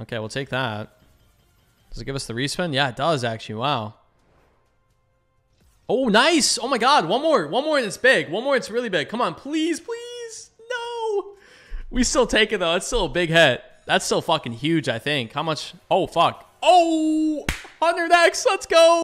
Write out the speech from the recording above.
Okay, we'll take that. Does it give us the respin? Yeah, it does actually. Wow. Oh, nice. Oh my god. One more. One more and it's big. One more it's really big. Come on, please, please. No. We still take it though. It's still a big hit. That's still fucking huge, I think. How much? Oh, fuck. Oh, 100x. Let's go.